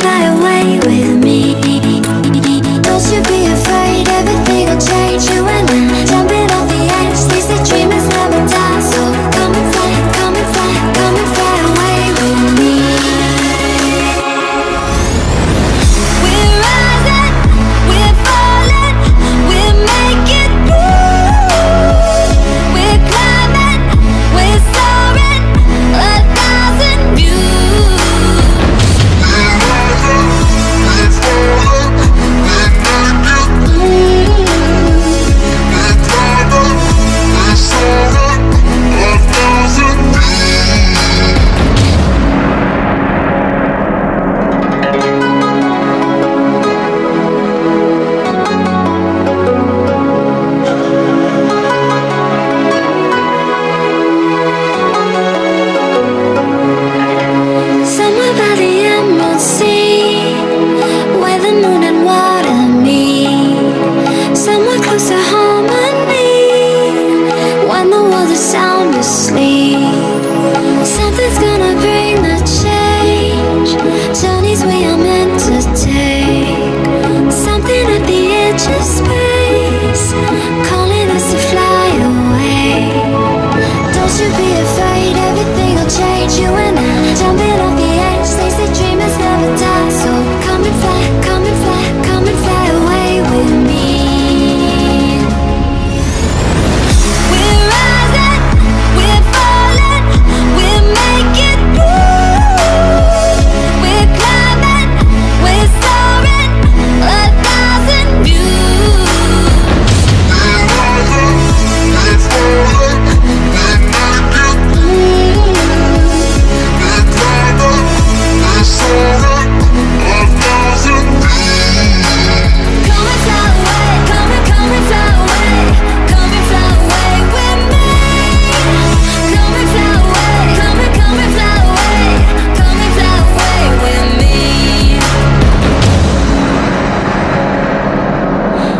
I away.